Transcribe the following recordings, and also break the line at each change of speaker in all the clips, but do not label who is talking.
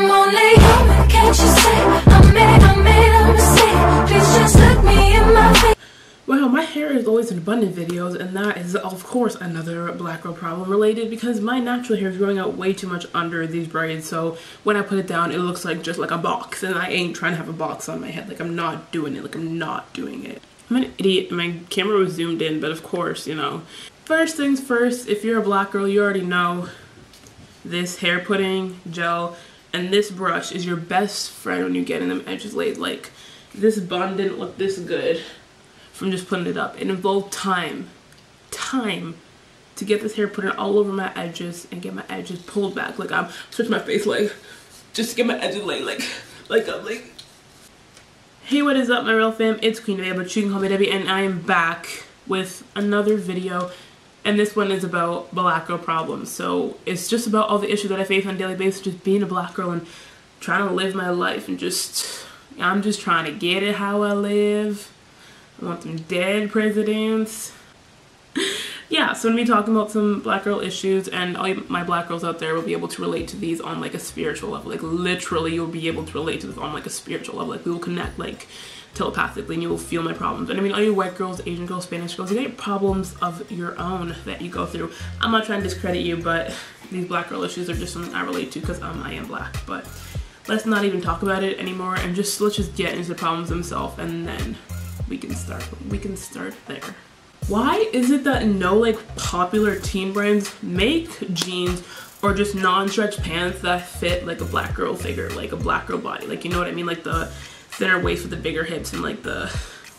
In my.
Wow, my hair is always in abundant videos, and that is, of course, another black girl problem related because my natural hair is growing out way too much under these braids. So when I put it down, it looks like just like a box, and I ain't trying to have a box on my head. Like, I'm not doing it. Like, I'm not doing it. I'm an idiot. My camera was zoomed in, but of course, you know. First things first, if you're a black girl, you already know this hair pudding gel and this brush is your best friend when you get in them edges laid. Like, this bun didn't look this good from just putting it up. It involved time, time to get this hair put in all over my edges and get my edges pulled back. Like I'm stretching my face like, just to get my edges laid like, like I'm like. Hey, what is up, my real fam? It's Queen Debbie, but you can call me Debbie, and I am back with another video. And this one is about black girl problems. So it's just about all the issues that I face on a daily basis, just being a black girl and trying to live my life and just, I'm just trying to get it how I live I want some dead presidents. yeah, so I'm gonna be talking about some black girl issues and all my black girls out there will be able to relate to these on like a spiritual level. Like literally you'll be able to relate to this on like a spiritual level. Like we will connect like telepathically and you will feel my problems. And I mean all you white girls, Asian girls, Spanish girls, you got problems of your own that you go through. I'm not trying to discredit you, but these black girl issues are just something I relate to because um, I am black. But let's not even talk about it anymore and just let's just get into the problems themselves and then we can start we can start there why is it that no like popular teen brands make jeans or just non-stretch pants that fit like a black girl figure like a black girl body like you know what i mean like the thinner waist with the bigger hips and like the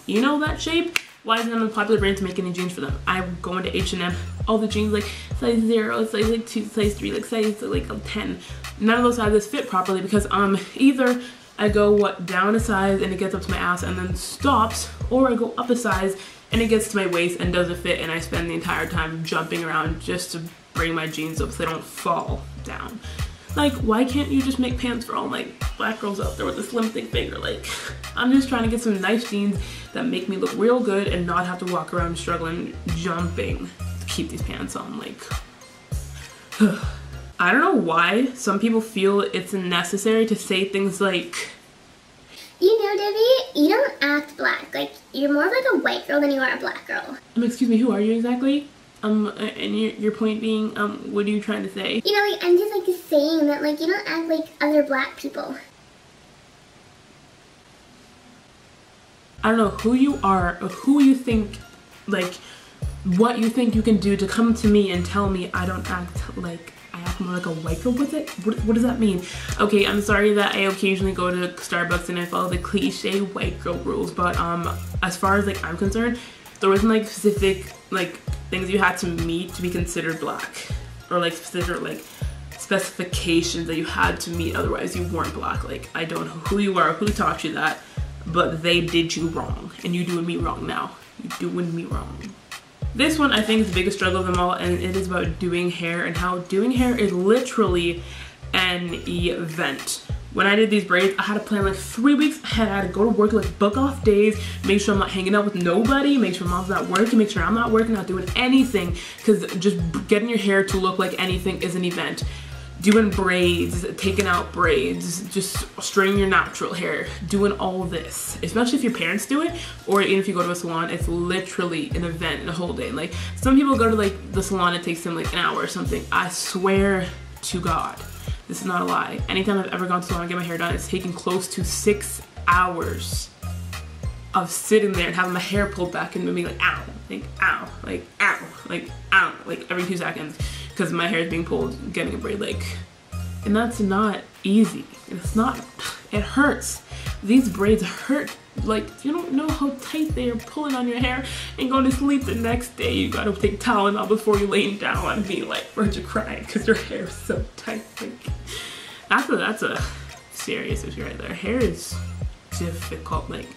you know that shape? Why isn't the popular brands make any jeans for them? I go into h&m all the jeans like size zero size like two size three like size like 10 none of those sizes fit properly because um either I go what down a size and it gets up to my ass and then stops or I go up a size and it gets to my waist and doesn't fit and I spend the entire time jumping around just to bring my jeans up so they don't fall down. Like, why can't you just make pants for all my black girls out there with a slim thick figure? Like, I'm just trying to get some nice jeans that make me look real good and not have to walk around struggling, jumping to keep these pants on. Like, I don't know why some people feel it's necessary to say things like,
You know, Debbie, you don't act black. Like, you're more of like a white girl than you are a black girl.
um, excuse me, who are you exactly? Um, and your, your point being, um, what are you trying to say?
You know, like, I'm just like saying that, like, you don't act like other black people.
I don't know who you are or who you think, like, what you think you can do to come to me and tell me I don't act like I act more like a white girl with it? What, what does that mean? Okay, I'm sorry that I occasionally go to Starbucks and I follow the cliche white girl rules, but um, as far as like I'm concerned, there wasn't like specific like things you had to meet to be considered black, or like specific like specifications that you had to meet otherwise you weren't black. Like I don't know who you are, who taught you that, but they did you wrong, and you're doing me wrong now. You're doing me wrong. This one I think is the biggest struggle of them all and it is about doing hair and how doing hair is literally an event. When I did these braids, I had to plan like three weeks ahead. I had to go to work, like book off days, make sure I'm not hanging out with nobody, make sure mom's not working, make sure I'm not working, not doing anything. Cause just getting your hair to look like anything is an event doing braids, taking out braids, just straightening your natural hair, doing all this. Especially if your parents do it, or even if you go to a salon, it's literally an event, a whole day. Like some people go to like the salon, it takes them like an hour or something. I swear to God, this is not a lie. Anytime I've ever gone to salon and get my hair done, it's taken close to six hours of sitting there and having my hair pulled back and being like ow, like ow, like ow, like ow, like every two seconds because my hair is being pulled, getting a braid, like, and that's not easy. It's not, it hurts. These braids hurt. Like, you don't know how tight they are pulling on your hair and going to sleep the next day. You gotta take Tylenol before you lay down and be like, where'd you cry? Because your hair is so tight. Like, that's a, that's a serious issue right there. Hair is difficult. Like,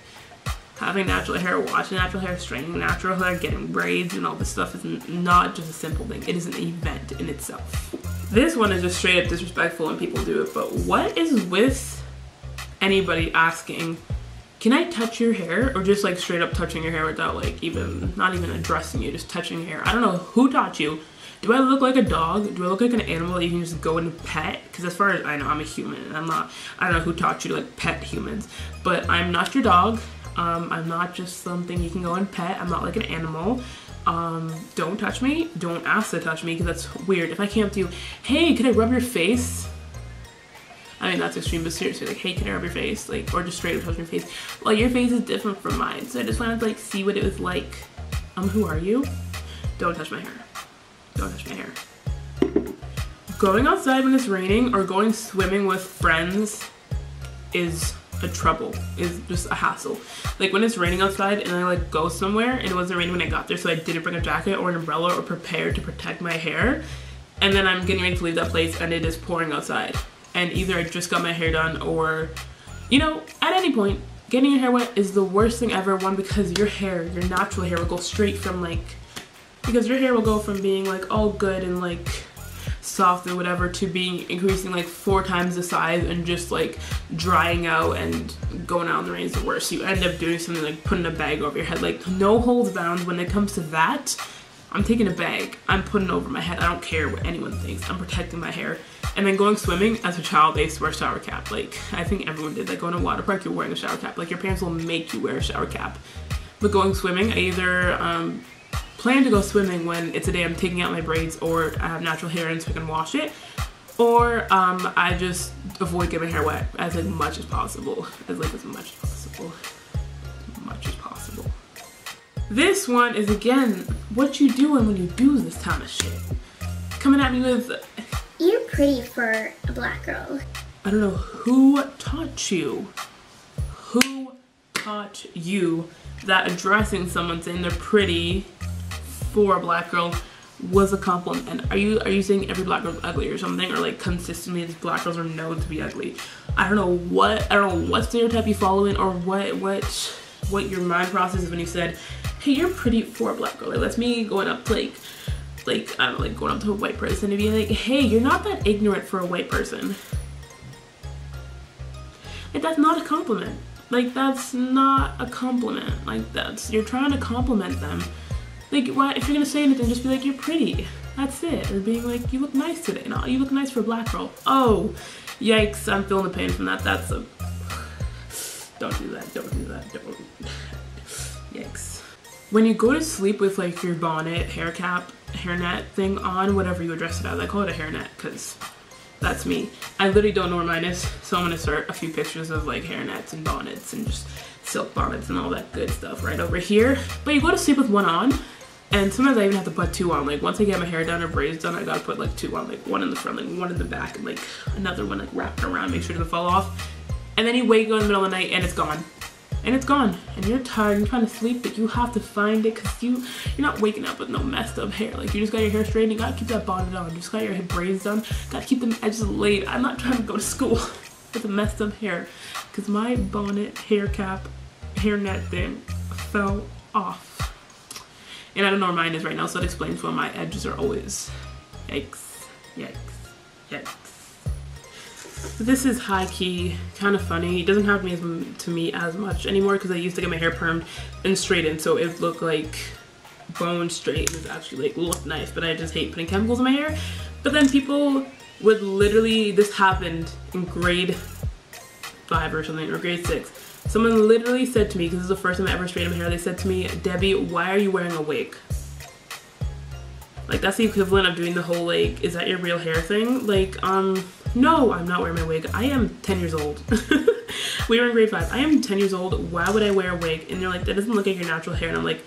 having natural hair, washing natural hair, straightening natural hair, getting braids and all this stuff is not just a simple thing. It is an event in itself. This one is just straight up disrespectful when people do it, but what is with anybody asking, can I touch your hair? Or just like straight up touching your hair without like even, not even addressing you, just touching your hair. I don't know who taught you do I look like a dog? Do I look like an animal that you can just go and pet? Because as far as I know, I'm a human, I'm not. I don't know who taught you to like pet humans, but I'm not your dog. Um, I'm not just something you can go and pet. I'm not like an animal. Um, don't touch me. Don't ask to touch me because that's weird. If I came up to you, hey, could I rub your face? I mean, that's extreme, but seriously, like, hey, can I rub your face? Like, or just straight up touch your face. Well, your face is different from mine, so I just wanted to, like, see what it was like. Um, who are you? Don't touch my hair. Don't touch my hair. Going outside when it's raining or going swimming with friends is a trouble, is just a hassle. Like when it's raining outside and I like go somewhere and it wasn't raining when I got there so I didn't bring a jacket or an umbrella or prepare to protect my hair and then I'm getting ready to leave that place and it is pouring outside and either I just got my hair done or you know at any point getting your hair wet is the worst thing ever one because your hair your natural hair will go straight from like because your hair will go from being like all good and like soft or whatever to being increasing like four times the size and just like drying out and going out in the rain is the worst. You end up doing something like putting a bag over your head. Like no holds bound when it comes to that. I'm taking a bag. I'm putting it over my head. I don't care what anyone thinks. I'm protecting my hair. And then going swimming as a child, they used to wear a shower cap. Like I think everyone did. Like going to a water park, you're wearing a shower cap. Like your parents will make you wear a shower cap. But going swimming, I either um, plan to go swimming when it's a day I'm taking out my braids or I have natural hair and so I can wash it. Or um, I just avoid getting my hair wet as like, much as possible. As like as much as possible. As much as possible. This one is again what you doing when you do this kind of shit. Coming at me with
You're pretty for a black girl.
I don't know who taught you. Who taught you that addressing someone saying they're pretty for a black girl was a compliment? And are you are you saying every black girl's ugly or something, or like consistently these black girls are known to be ugly? I don't know what I don't know what stereotype you follow in or what what what your mind process is when you said, "Hey, you're pretty for a black girl." Like that's me going up like like I don't know, like going up to a white person and being like, "Hey, you're not that ignorant for a white person." Like that's not a compliment. Like that's not a compliment. Like that's you're trying to compliment them. Like why if you're gonna say anything, just be like you're pretty. That's it. Or being like you look nice today. No, you look nice for a black girl. Oh, yikes! I'm feeling the pain from that. That's a. Don't do that. Don't do that. Don't. Yikes. When you go to sleep with like your bonnet, hair cap, hairnet thing on, whatever you address it as, I call it a hairnet because that's me. I literally don't know where mine is, so I'm gonna start a few pictures of like hairnets and bonnets and just silk bonnets and all that good stuff right over here. But you go to sleep with one on, and sometimes I even have to put two on. Like once I get my hair done or braids done, I gotta put like two on, like one in the front, like one in the back, and like another one like wrapping around, make sure it doesn't fall off. And then you wake up in the middle of the night and it's gone. And it's gone. And you're tired, you're trying to sleep, but you have to find it because you, you're not waking up with no messed up hair. Like you just got your hair straightened, you gotta keep that bonnet on. You just got your braids done, gotta keep them edges laid. I'm not trying to go to school with a messed up hair because my bonnet, hair cap, hairnet thing fell off. And I don't know where mine is right now, so it explains why my edges are always yikes, yikes, yikes. So this is high key, kind of funny. It doesn't have me as, to me as much anymore because I used to get my hair permed and straightened, so it looked like bone straight and it actually like looked nice. But I just hate putting chemicals in my hair. But then people would literally, this happened in grade five or something, or grade six. Someone literally said to me, because this is the first time I ever straightened my hair, they said to me, Debbie, why are you wearing a wig? Like that's the equivalent of doing the whole like, is that your real hair thing? Like, um, no, I'm not wearing my wig. I am 10 years old. we were in grade five. I am 10 years old. Why would I wear a wig? And they're like, that doesn't look like your natural hair. And I'm like,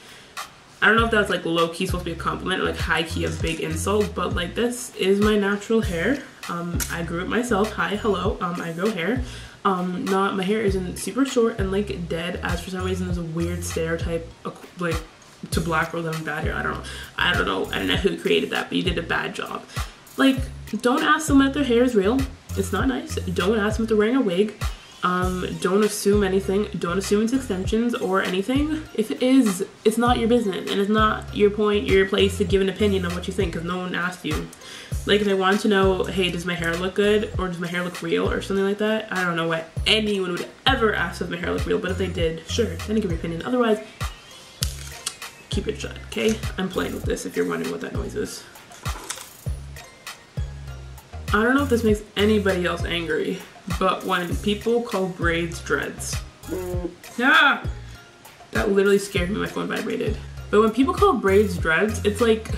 I don't know if that's like low key supposed to be a compliment or like high key a big insult, but like this is my natural hair. Um, I grew it myself. Hi, hello. Um, I grow hair. Um, not my hair isn't super short and like dead. As for some reason, there's a weird stereotype like to black girls having bad hair. I don't know. I don't know. I don't know who created that, but you did a bad job. Like, don't ask them if their hair is real. It's not nice. Don't ask them if they're wearing a wig. Um, don't assume anything. Don't assume it's extensions or anything. If it is, it's not your business and it's not your point, your place to give an opinion on what you think because no one asked you. Like if I wanted to know, hey, does my hair look good or does my hair look real or something like that, I don't know why anyone would ever ask if my hair looked real, but if they did, sure, then give your opinion. Otherwise, keep it shut, okay? I'm playing with this if you're wondering what that noise is. I don't know if this makes anybody else angry, but when people call braids dreads, yeah, that literally scared me. My phone vibrated. But when people call braids dreads, it's like,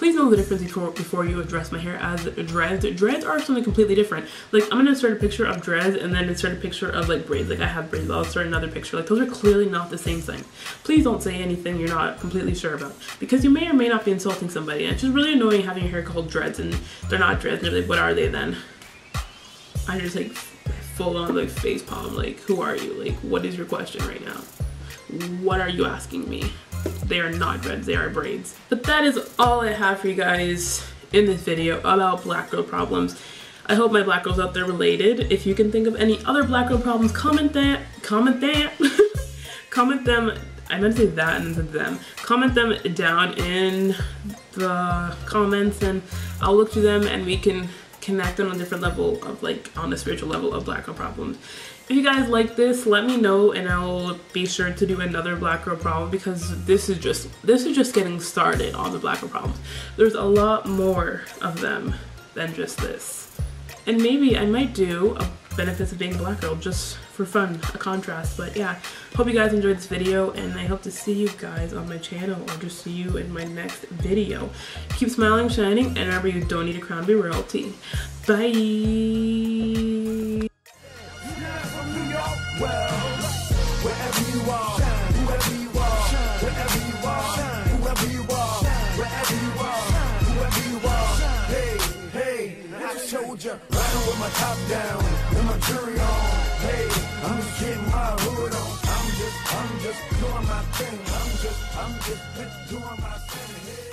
please know the difference before before you address my hair as dreads. Dreads are something completely different. Like I'm gonna insert a picture of dreads and then insert a picture of like braids. Like I have braids, I'll insert another picture. Like those are clearly not the same thing. Please don't say anything you're not completely sure about because you may or may not be insulting somebody. And it's just really annoying having your hair called dreads and they're not dreads. And they're like, what are they then? I just like full on like face palm. Like who are you? Like what is your question right now? What are you asking me? They are not dreads, they are braids. But that is all I have for you guys in this video about black girl problems. I hope my black girls out there related. If you can think of any other black girl problems, comment that, comment that, comment them, I meant to say that and then them. Comment them down in the comments and I'll look through them and we can connect on a different level of like on a spiritual level of black girl problems. If you guys like this, let me know and I'll be sure to do another black girl problem because this is just this is just getting started on the black girl problems. There's a lot more of them than just this. And maybe I might do a benefits of being a black girl just for fun, a contrast. But yeah, hope you guys enjoyed this video and I hope to see you guys on my channel or just see you in my next video. Keep smiling, shining, and remember you don't need a crown to be royalty. Bye!
Ya, riding with my top down, with my jury on. Hey, I'm just getting my hood on. I'm just, I'm just doing my thing. I'm just, I'm just doing my thing. Hey.